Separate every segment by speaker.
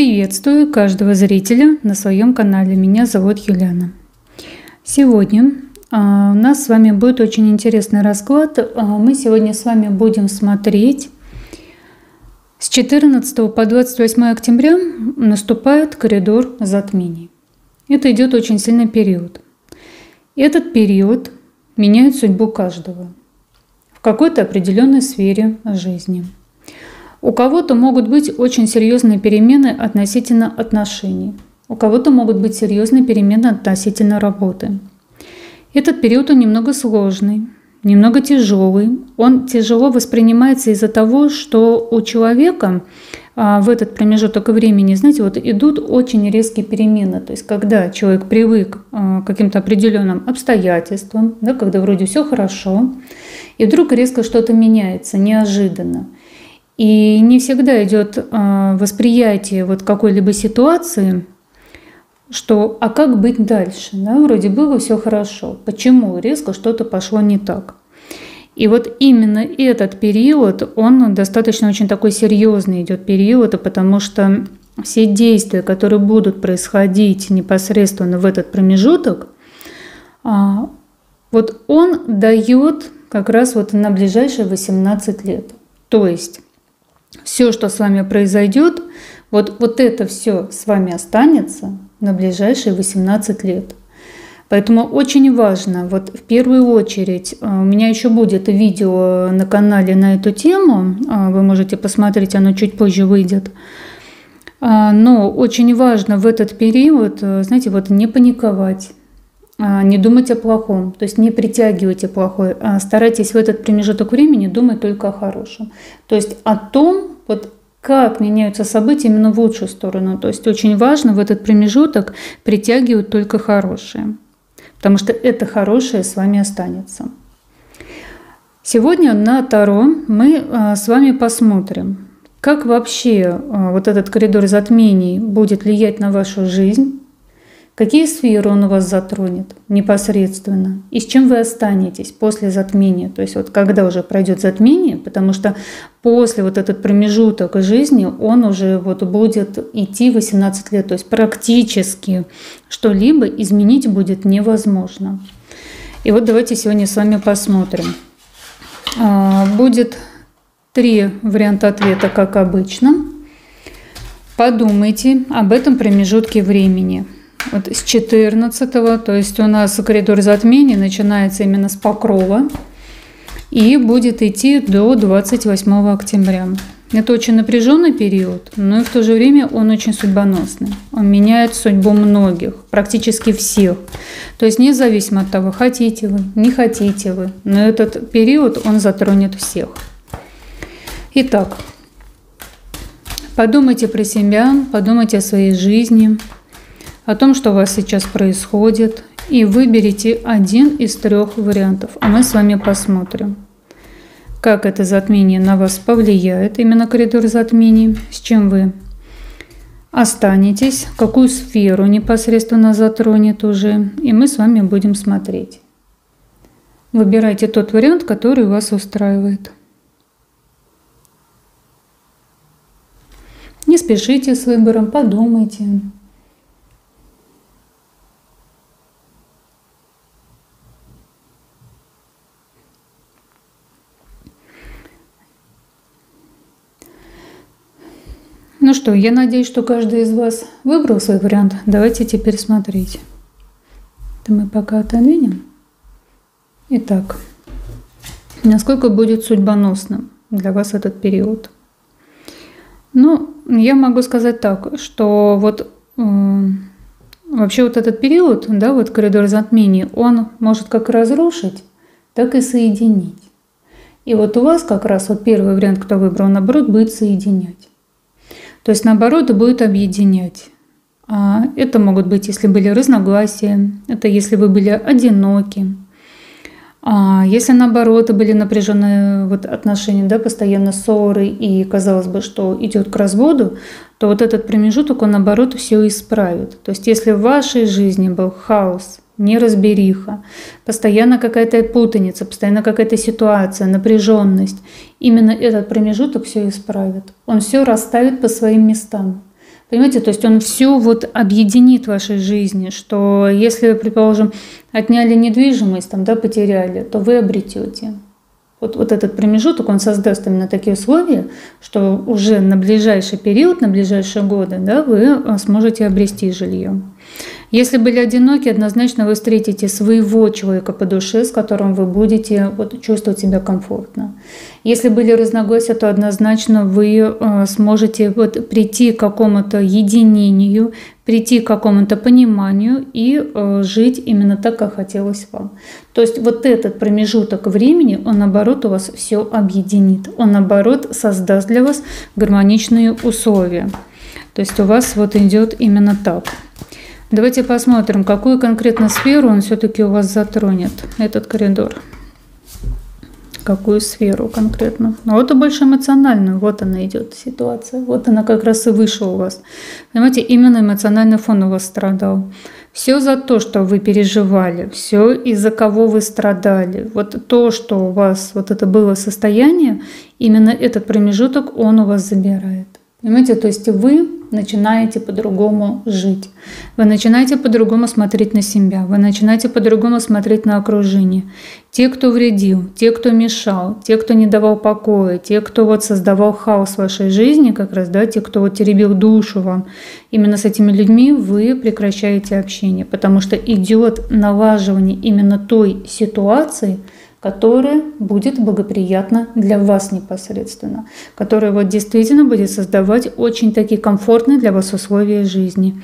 Speaker 1: Приветствую каждого зрителя на своем канале. Меня зовут Юлиана. Сегодня а, у нас с вами будет очень интересный расклад. А, мы сегодня с вами будем смотреть с 14 по 28 октября наступает коридор затмений. Это идет очень сильный период. Этот период меняет судьбу каждого в какой-то определенной сфере жизни – у кого-то могут быть очень серьезные перемены относительно отношений. У кого-то могут быть серьезные перемены относительно работы. Этот период он немного сложный, немного тяжелый. Он тяжело воспринимается из-за того, что у человека а, в этот промежуток времени, знаете, вот идут очень резкие перемены. То есть, когда человек привык а, к каким-то определенным обстоятельствам, да, когда вроде все хорошо, и вдруг резко что-то меняется неожиданно – и не всегда идет а, восприятие вот какой-либо ситуации, что а как быть дальше? Да? Вроде было все хорошо. Почему резко что-то пошло не так? И вот именно этот период, он достаточно очень такой серьезный идет период, потому что все действия, которые будут происходить непосредственно в этот промежуток, а, вот он дает как раз вот на ближайшие 18 лет. То есть все, что с вами произойдет, вот, вот это все с вами останется на ближайшие 18 лет. Поэтому очень важно, вот в первую очередь, э, у меня еще будет видео на канале на эту тему, э, вы можете посмотреть, оно чуть позже выйдет. А, но очень важно в этот период, э, знаете, вот не паниковать, а, не думать о плохом, то есть не притягивайте плохое, а старайтесь в этот промежуток времени думать только о хорошем. То есть о том, вот как меняются события именно в лучшую сторону. То есть очень важно в этот промежуток притягивать только хорошее, потому что это хорошее с вами останется. Сегодня на Таро мы а, с вами посмотрим, как вообще а, вот этот коридор затмений будет влиять на вашу жизнь, Какие сферы он вас затронет непосредственно? И с чем вы останетесь после затмения? То есть вот когда уже пройдет затмение, потому что после вот этот промежуток жизни он уже вот будет идти 18 лет. То есть практически что-либо изменить будет невозможно. И вот давайте сегодня с вами посмотрим. А, будет три варианта ответа, как обычно. Подумайте об этом промежутке времени – вот с 14, то есть у нас коридор затмений начинается именно с Покрова и будет идти до 28 октября. Это очень напряженный период, но и в то же время он очень судьбоносный. Он меняет судьбу многих, практически всех. То есть независимо от того, хотите вы, не хотите вы, но этот период он затронет всех. Итак, подумайте про себя, подумайте о своей жизни – о том, что у вас сейчас происходит, и выберите один из трех вариантов. А мы с вами посмотрим, как это затмение на вас повлияет, именно коридор затмений, с чем вы останетесь, какую сферу непосредственно затронет уже, и мы с вами будем смотреть. Выбирайте тот вариант, который вас устраивает. Не спешите с выбором, подумайте. Ну что, я надеюсь, что каждый из вас выбрал свой вариант. Давайте теперь смотреть. Это мы пока отодвинем. Итак, насколько будет судьбоносным для вас этот период? Ну, я могу сказать так, что вот э, вообще вот этот период, да, вот коридор затмений, он может как разрушить, так и соединить. И вот у вас как раз вот первый вариант, кто выбрал, наоборот, будет соединять. То есть наоборот будет объединять. А это могут быть, если были разногласия, это если вы были одиноки, а если наоборот были напряженные вот отношения, да, постоянно ссоры и казалось бы, что идет к разводу, то вот этот промежуток он наоборот все исправит. То есть если в вашей жизни был хаос, неразбериха, постоянно какая-то путаница, постоянно какая-то ситуация, напряженность. Именно этот промежуток все исправит. Он все расставит по своим местам. Понимаете, то есть он все вот объединит в вашей жизни, что если, предположим, отняли недвижимость, там, да, потеряли, то вы обретете. Вот, вот этот промежуток, он создаст именно такие условия, что уже на ближайший период, на ближайшие годы, да, вы а, сможете обрести жилье. Если были одиноки, однозначно вы встретите своего человека по душе, с которым вы будете вот, чувствовать себя комфортно. Если были разногласия, то однозначно вы э, сможете вот, прийти к какому-то единению, прийти к какому-то пониманию и э, жить именно так, как хотелось вам. То есть вот этот промежуток времени, он наоборот у вас все объединит, он наоборот создаст для вас гармоничные условия. То есть у вас вот идет именно так. Давайте посмотрим, какую конкретно сферу он все-таки у вас затронет, этот коридор. Какую сферу конкретно? Ну, вот и больше эмоциональную. Вот она идет ситуация. Вот она как раз и вышла у вас. Понимаете, именно эмоциональный фон у вас страдал. Все за то, что вы переживали, все из-за кого вы страдали. Вот то, что у вас вот это было состояние, именно этот промежуток он у вас забирает. Понимаете, то есть вы начинаете по-другому жить, вы начинаете по-другому смотреть на себя, вы начинаете по-другому смотреть на окружение. Те, кто вредил, те, кто мешал, те, кто не давал покоя, те, кто вот создавал хаос в вашей жизни, как раз, да, те, кто вот теребил душу вам, именно с этими людьми вы прекращаете общение, потому что идет налаживание именно той ситуации, которое будет благоприятно для вас непосредственно, которое вот действительно будет создавать очень такие комфортные для вас условия жизни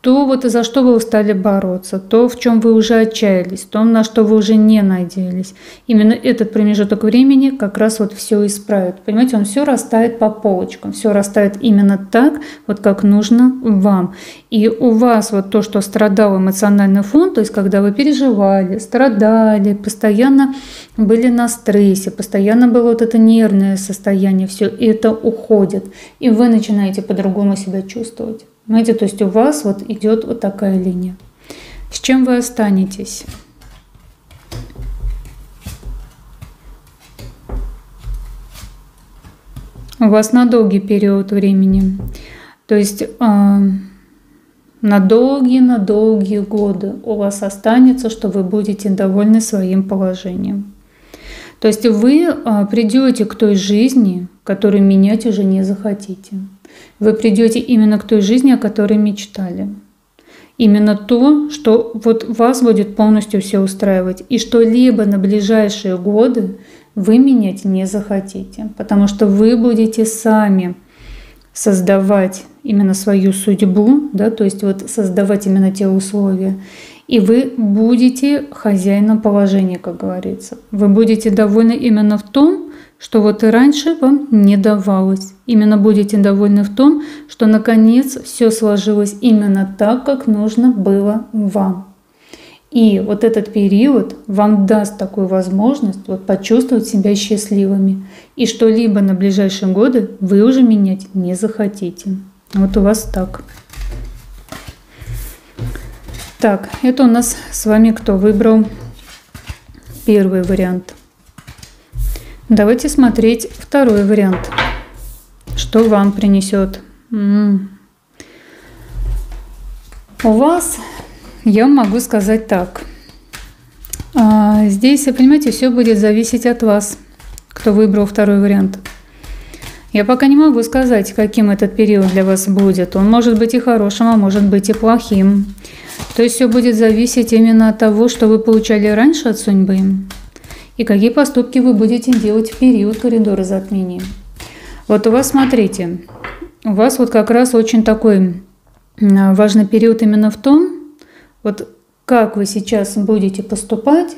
Speaker 1: то вот за что вы устали бороться, то, в чем вы уже отчаялись, то, на что вы уже не надеялись. Именно этот промежуток времени как раз вот все исправит. Понимаете, он все растает по полочкам, все растает именно так, вот как нужно вам. И у вас вот то, что страдал эмоциональный фон, то есть когда вы переживали, страдали, постоянно были на стрессе, постоянно было вот это нервное состояние, все это уходит, и вы начинаете по-другому себя чувствовать. Понимаете, то есть у вас вот идет вот такая линия. С чем вы останетесь? У вас на долгий период времени. То есть э, на долгие, на долгие годы у вас останется, что вы будете довольны своим положением. То есть вы э, придете к той жизни, которую менять уже не захотите вы придете именно к той жизни, о которой мечтали. Именно то, что вот вас будет полностью все устраивать. И что-либо на ближайшие годы вы менять не захотите, потому что вы будете сами создавать именно свою судьбу, да, то есть вот создавать именно те условия. И вы будете хозяином положения, как говорится. Вы будете довольны именно в том, что вот и раньше вам не давалось. Именно будете довольны в том, что наконец все сложилось именно так, как нужно было вам. И вот этот период вам даст такую возможность вот почувствовать себя счастливыми. И что-либо на ближайшие годы вы уже менять не захотите. Вот у вас так. Так, это у нас с вами кто выбрал первый вариант – Давайте смотреть второй вариант. Что вам принесет? М-м. У вас, я могу сказать так. А, здесь, понимаете, все будет зависеть от вас, кто выбрал второй вариант. Я пока не могу сказать, каким этот период для вас будет. Он может быть и хорошим, а может быть и плохим. То есть все будет зависеть именно от того, что вы получали раньше от судьбы, и какие поступки вы будете делать в период коридора затмений. Вот у вас, смотрите, у вас вот как раз очень такой важный период именно в том, вот как вы сейчас будете поступать,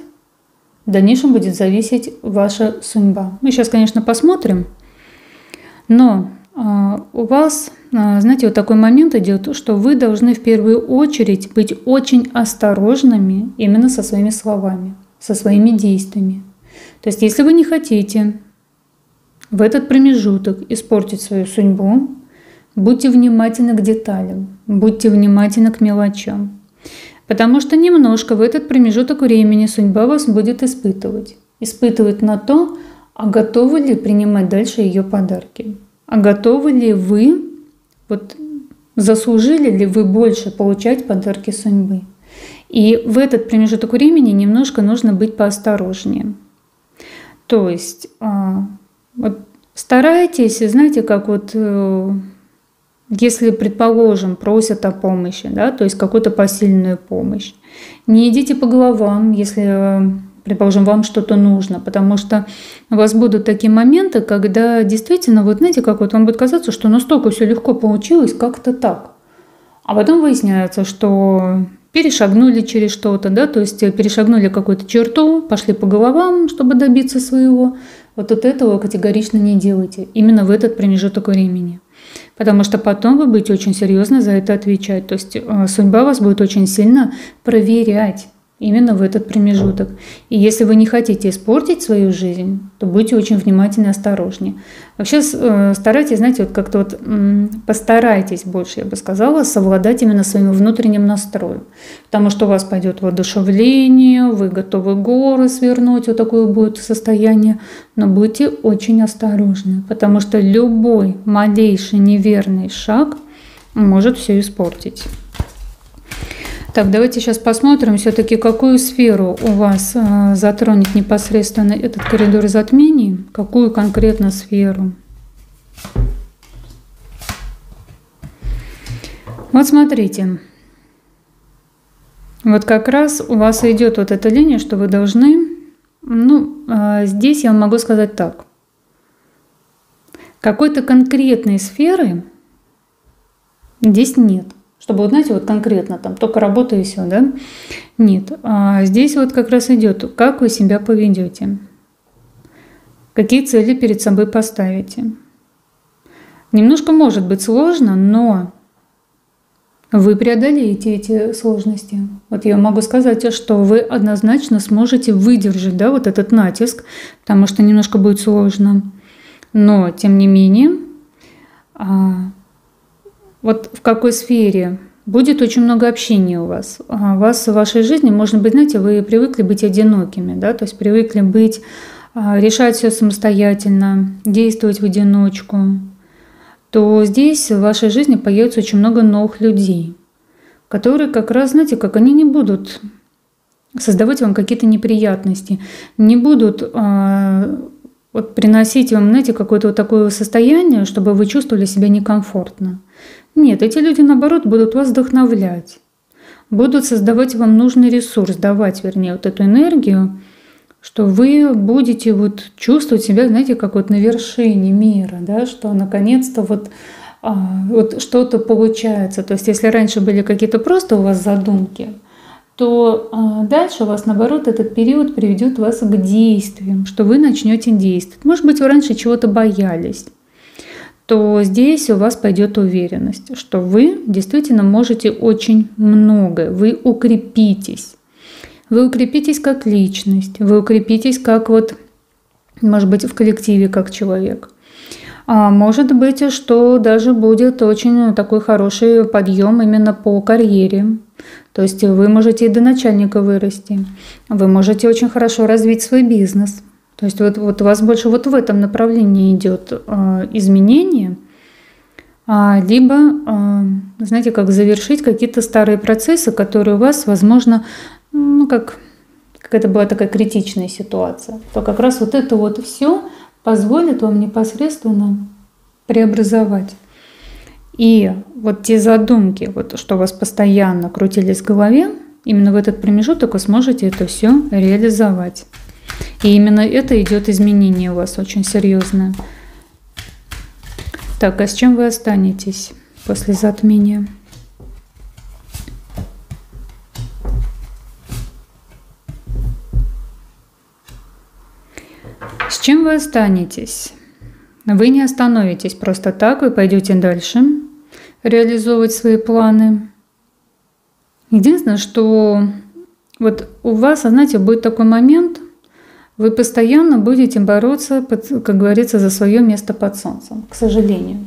Speaker 1: в дальнейшем будет зависеть ваша судьба. Мы сейчас, конечно, посмотрим, но а, у вас, а, знаете, вот такой момент идет, что вы должны в первую очередь быть очень осторожными именно со своими словами, со своими действиями. То есть, если вы не хотите в этот промежуток испортить свою судьбу, будьте внимательны к деталям, будьте внимательны к мелочам. Потому что немножко в этот промежуток времени судьба вас будет испытывать. Испытывать на то, а готовы ли принимать дальше ее подарки. А готовы ли вы вот заслужили ли вы больше получать подарки судьбы. И в этот промежуток времени немножко нужно быть поосторожнее. То есть а, вот старайтесь, знаете, как вот э, если, предположим, просят о помощи, да, то есть какую-то посильную помощь, не идите по головам, если предположим, вам что-то нужно, потому что у вас будут такие моменты, когда действительно, вот знаете, как вот вам будет казаться, что настолько все легко получилось, как-то так. А потом выясняется, что перешагнули через что-то, да, то есть перешагнули какую-то черту, пошли по головам, чтобы добиться своего. Вот от этого категорично не делайте, именно в этот промежуток времени. Потому что потом вы будете очень серьезно за это отвечать. То есть э, судьба вас будет очень сильно проверять именно в этот промежуток. И если вы не хотите испортить свою жизнь, то будьте очень внимательны и осторожнее. Вообще э, старайтесь, знаете, вот как-то вот постарайтесь больше, я бы сказала, совладать именно своим внутренним настроем. Потому что у вас пойдет воодушевление, вы готовы горы свернуть, вот такое будет состояние. Но будьте очень осторожны, потому что любой малейший неверный шаг может все испортить. Так, давайте сейчас посмотрим все-таки, какую сферу у вас э, затронет непосредственно этот коридор затмений, какую конкретно сферу. Вот смотрите, вот как раз у вас идет вот эта линия, что вы должны, ну, э, здесь я могу сказать так. Какой-то конкретной сферы здесь нет – чтобы, вот, знаете, вот конкретно там только работа и все, да? Нет. А здесь вот как раз идет, как вы себя поведете, какие цели перед собой поставите. Немножко может быть сложно, но вы преодолеете эти сложности. Вот я могу сказать, что вы однозначно сможете выдержать да, вот этот натиск, потому что немножко будет сложно. Но, тем не менее, а, вот в какой сфере будет очень много общения у вас. У вас в вашей жизни, может быть, знаете, вы привыкли быть одинокими, да, то есть привыкли быть, а, решать все самостоятельно, действовать в одиночку, то здесь в вашей жизни появится очень много новых людей, которые как раз, знаете, как они не будут создавать вам какие-то неприятности, не будут а, вот приносить вам, знаете, какое-то вот такое состояние, чтобы вы чувствовали себя некомфортно. Нет, эти люди, наоборот, будут вас вдохновлять, будут создавать вам нужный ресурс, давать, вернее, вот эту энергию, что вы будете вот чувствовать себя, знаете, как вот на вершине мира, да, что наконец-то вот, а, вот что-то получается. То есть если раньше были какие-то просто у вас задумки, то а, дальше у вас, наоборот, этот период приведет вас к действиям, что вы начнете действовать. Может быть, вы раньше чего-то боялись, то здесь у вас пойдет уверенность, что вы действительно можете очень многое, вы укрепитесь. Вы укрепитесь как личность, вы укрепитесь как вот, может быть, в коллективе как человек. А может быть, что даже будет очень такой хороший подъем именно по карьере. То есть вы можете и до начальника вырасти, вы можете очень хорошо развить свой бизнес, то есть вот, вот у вас больше вот в этом направлении идет э, изменение, а, либо, э, знаете, как завершить какие-то старые процессы, которые у вас, возможно, ну как, как это была такая критичная ситуация, то как раз вот это вот все позволит вам непосредственно преобразовать. И вот те задумки, вот, что у вас постоянно крутились в голове, именно в этот промежуток вы сможете это все реализовать. И именно это идет изменение у вас очень серьезное. Так, а с чем вы останетесь после затмения? С чем вы останетесь? Вы не остановитесь просто так, вы пойдете дальше реализовывать свои планы. Единственное, что вот у вас, знаете, будет такой момент – вы постоянно будете бороться, как говорится, за свое место под солнцем, к сожалению.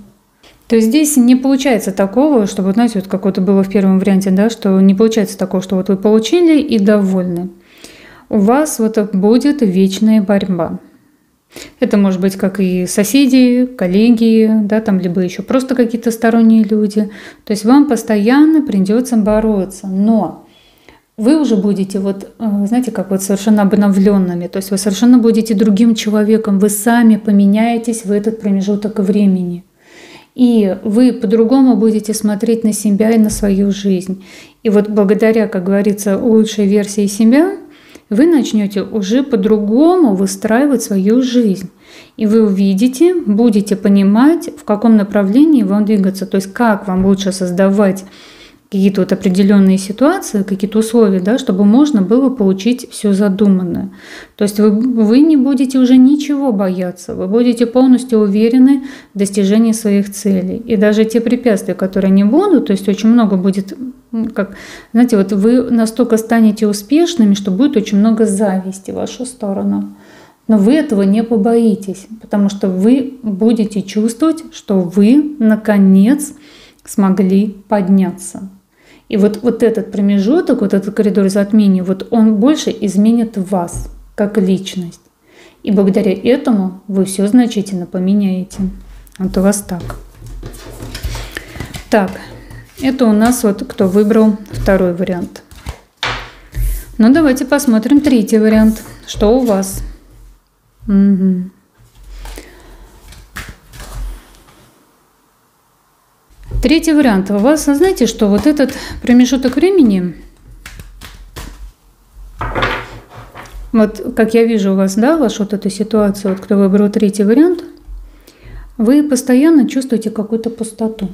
Speaker 1: То есть здесь не получается такого, что, вот знаете, вот как это было в первом варианте, да, что не получается такого, что вот вы получили и довольны. У вас вот будет вечная борьба. Это может быть как и соседи, коллеги, да, там, либо еще просто какие-то сторонние люди. То есть вам постоянно придется бороться. Но вы уже будете вот, э, знаете, как вот совершенно обновленными, то есть вы совершенно будете другим человеком, вы сами поменяетесь в этот промежуток времени. И вы по-другому будете смотреть на себя и на свою жизнь. И вот благодаря, как говорится, лучшей версии себя, вы начнете уже по-другому выстраивать свою жизнь. И вы увидите, будете понимать, в каком направлении вам двигаться, то есть как вам лучше создавать какие-то вот определенные ситуации, какие-то условия, да, чтобы можно было получить все задуманное. То есть вы, вы не будете уже ничего бояться, вы будете полностью уверены в достижении своих целей. И даже те препятствия, которые не будут, то есть очень много будет, как, знаете, вот вы настолько станете успешными, что будет очень много зависти в вашу сторону. Но вы этого не побоитесь, потому что вы будете чувствовать, что вы наконец смогли подняться. И вот, вот этот промежуток, вот этот коридор затмений, вот он больше изменит вас как личность. И благодаря этому вы все значительно поменяете. Вот у вас так. Так, это у нас вот кто выбрал второй вариант. Ну, давайте посмотрим третий вариант. Что у вас? Угу. Третий вариант. У вас, знаете, что вот этот промежуток времени, вот как я вижу у вас, да, вашу вот эту ситуацию, вот кто выбрал третий вариант, вы постоянно чувствуете какую-то пустоту.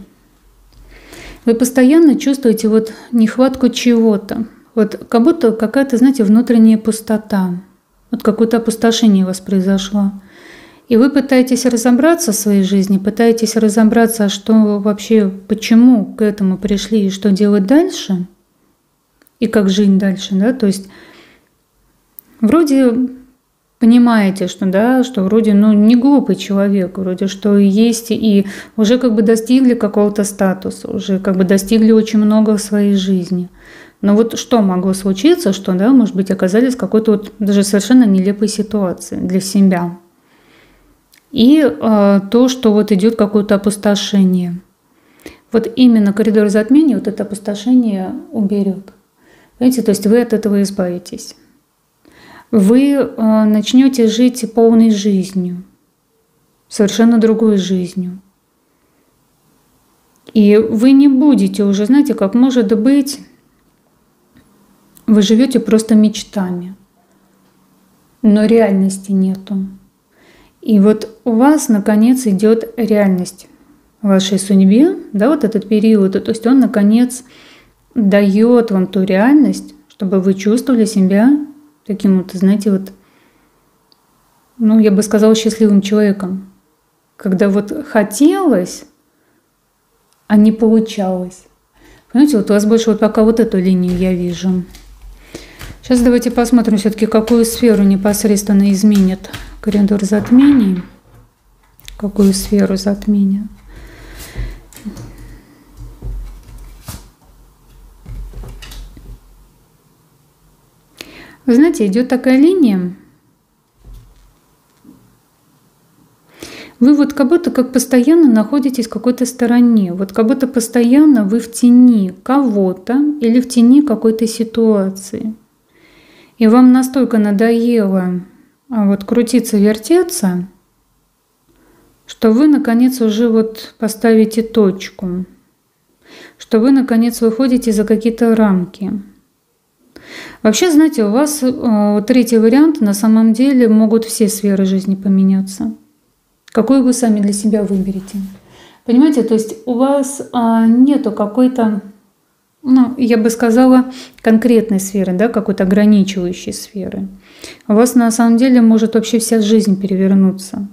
Speaker 1: Вы постоянно чувствуете вот нехватку чего-то. Вот как будто какая-то, знаете, внутренняя пустота. Вот какое-то опустошение у вас произошло. И вы пытаетесь разобраться в своей жизни, пытаетесь разобраться, что вообще, почему к этому пришли и что делать дальше, и как жить дальше, да, то есть вроде понимаете, что да, что вроде ну не глупый человек, вроде что есть и уже как бы достигли какого-то статуса, уже как бы достигли очень много в своей жизни. Но вот что могло случиться, что, да, может быть, оказались в какой-то вот даже совершенно нелепой ситуации для себя и э, то, что вот идет какое-то опустошение. Вот именно коридор затмения вот это опустошение уберет. Понимаете, то есть вы от этого избавитесь. Вы э, начнете жить полной жизнью, совершенно другой жизнью. И вы не будете уже, знаете, как может быть, вы живете просто мечтами, но реальности нету. И вот у вас, наконец, идет реальность вашей судьбе, да, вот этот период, то есть он, наконец, дает вам ту реальность, чтобы вы чувствовали себя таким вот, знаете, вот, ну, я бы сказала, счастливым человеком. Когда вот хотелось, а не получалось. Понимаете, вот у вас больше вот пока вот эту линию я вижу. Сейчас давайте посмотрим все-таки, какую сферу непосредственно изменит коридор затмений. Какую сферу затмения. Вы знаете, идет такая линия. Вы вот как будто как постоянно находитесь в какой-то стороне, вот как будто постоянно вы в тени кого-то или в тени какой-то ситуации. И вам настолько надоело а вот крутиться, вертеться, что вы, наконец, уже вот поставите точку, что вы, наконец, выходите за какие-то рамки. Вообще, знаете, у вас э, третий вариант, на самом деле могут все сферы жизни поменяться. Какой вы сами для себя выберете. Понимаете, то есть у вас а, нету какой-то ну, я бы сказала, конкретной сферы, да, какой-то ограничивающей сферы. У вас на самом деле может вообще вся жизнь перевернуться.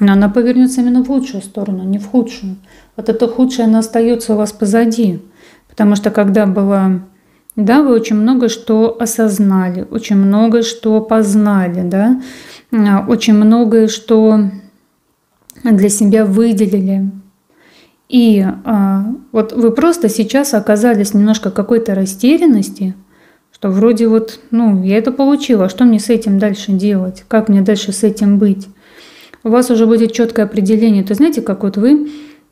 Speaker 1: Но она повернется именно в лучшую сторону, не в худшую. Вот это худшее, оно остается у вас позади. Потому что когда было, да, вы очень много что осознали, очень много что познали, да, а, очень многое что для себя выделили, и а, вот вы просто сейчас оказались немножко какой-то растерянности, что вроде вот, ну, я это получила, а что мне с этим дальше делать? Как мне дальше с этим быть? У вас уже будет четкое определение. То знаете, как вот вы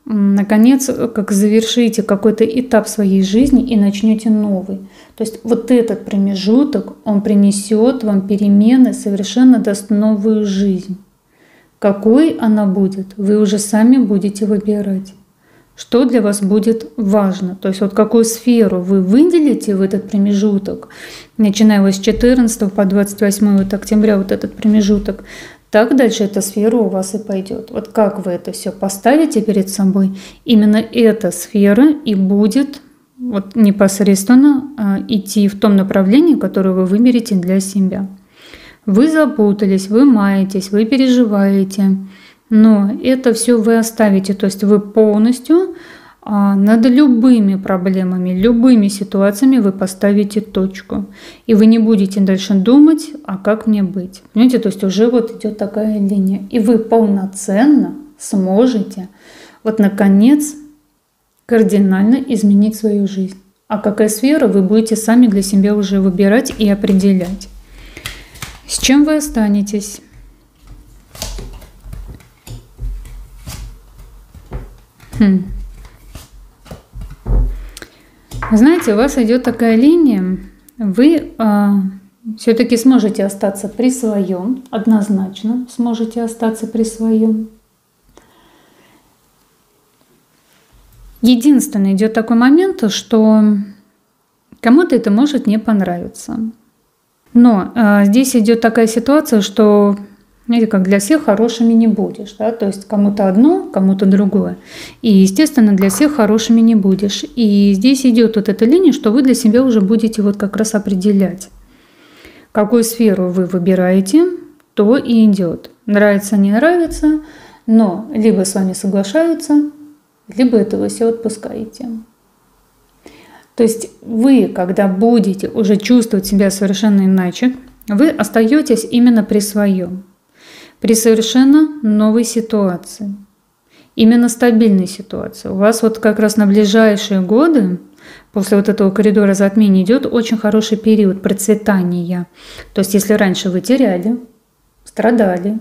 Speaker 1: наконец, как завершите какой-то этап своей жизни и начнете новый. То есть вот этот промежуток, он принесет вам перемены, совершенно даст новую жизнь. Какой она будет, вы уже сами будете выбирать. Что для вас будет важно? То есть вот какую сферу вы выделите в этот промежуток, начиная вот с 14 по 28 вот октября, вот этот промежуток, так дальше эта сфера у вас и пойдет. Вот как вы это все поставите перед собой, именно эта сфера и будет вот непосредственно а, идти в том направлении, которое вы выберете для себя. Вы запутались, вы маетесь, вы переживаете, но это все вы оставите, то есть вы полностью а, над любыми проблемами, любыми ситуациями вы поставите точку. И вы не будете дальше думать, а как мне быть. Понимаете, то есть уже вот идет такая линия. И вы полноценно сможете вот наконец кардинально изменить свою жизнь. А какая сфера вы будете сами для себя уже выбирать и определять. С чем вы останетесь? Хм. Знаете, у вас идет такая линия, вы э, а, все-таки сможете остаться при своем, однозначно сможете остаться при своем. Единственное, идет такой момент, что кому-то это может не понравиться. Но э, здесь идет такая ситуация, что знаете, как для всех хорошими не будешь, да, то есть кому-то одно, кому-то другое. И, естественно, для всех хорошими не будешь. И здесь идет вот эта линия, что вы для себя уже будете вот как раз определять, какую сферу вы выбираете, то и идет. Нравится, не нравится, но либо с вами соглашаются, либо этого все отпускаете. То есть вы, когда будете уже чувствовать себя совершенно иначе, вы остаетесь именно при своем при совершенно новой ситуации. Именно стабильной ситуации. У вас вот как раз на ближайшие годы после вот этого коридора затмений идет очень хороший период процветания. То есть если раньше вы теряли, страдали,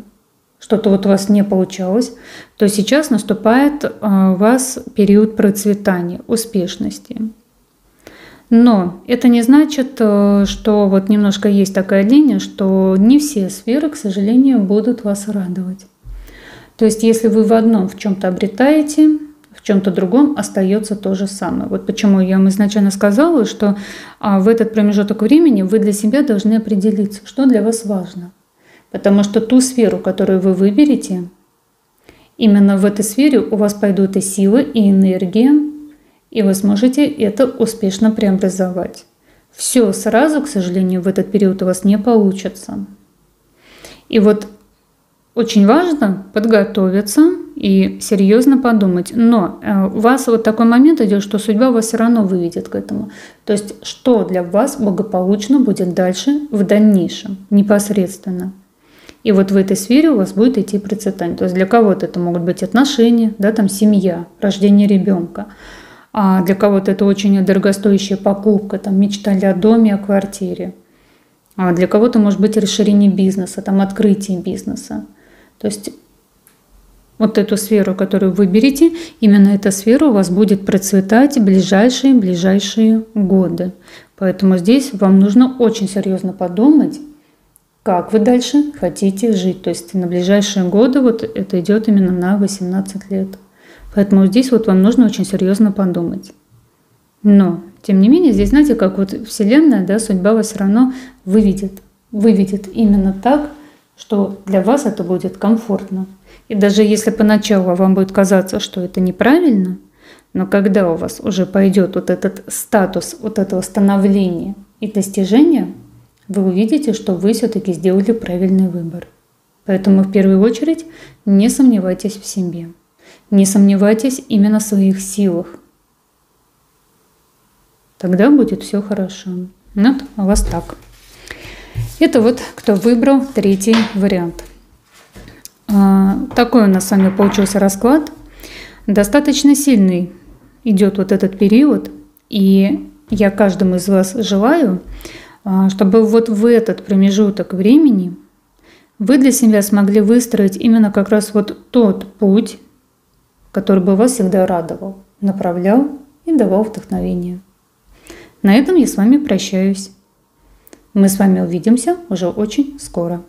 Speaker 1: что-то вот у вас не получалось, то сейчас наступает а, у вас период процветания, успешности. Но это не значит, э, что вот немножко есть такая линия, что не все сферы, к сожалению, будут вас радовать. То есть если вы в одном в чем-то обретаете, в чем-то другом остается то же самое. Вот почему я вам изначально сказала, что а, в этот промежуток времени вы для себя должны определиться, что для вас важно. Потому что ту сферу, которую вы выберете, именно в этой сфере у вас пойдут и силы, и энергия, и вы сможете это успешно преобразовать. Все сразу, к сожалению, в этот период у вас не получится. И вот очень важно подготовиться и серьезно подумать. Но э, у вас вот такой момент идет, что судьба вас все равно выведет к этому. То есть, что для вас благополучно будет дальше, в дальнейшем, непосредственно. И вот в этой сфере у вас будет идти процветание. То есть для кого-то это могут быть отношения, да, там семья, рождение ребенка а для кого-то это очень дорогостоящая покупка, там мечтали о доме, о квартире. А для кого-то может быть расширение бизнеса, там открытие бизнеса. То есть вот эту сферу, которую вы берете, именно эта сфера у вас будет процветать ближайшие-ближайшие годы. Поэтому здесь вам нужно очень серьезно подумать, как вы дальше хотите жить. То есть на ближайшие годы вот это идет именно на 18 лет. Поэтому здесь вот вам нужно очень серьезно подумать. Но, тем не менее, здесь, знаете, как вот Вселенная, да, судьба вас все равно выведет. Выведет именно так, что для вас это будет комфортно. И даже если поначалу вам будет казаться, что это неправильно, но когда у вас уже пойдет вот этот статус вот этого становления и достижения, вы увидите, что вы все-таки сделали правильный выбор. Поэтому в первую очередь не сомневайтесь в себе. Не сомневайтесь именно в своих силах. Тогда будет все хорошо. Вот у вас так. Это вот кто выбрал третий вариант. А, такой у нас с вами получился расклад. Достаточно сильный идет вот этот период. И я каждому из вас желаю а, чтобы вот в этот промежуток времени вы для себя смогли выстроить именно как раз вот тот путь, который бы вас всегда радовал, направлял и давал вдохновение. На этом я с вами прощаюсь. Мы с вами увидимся уже очень скоро.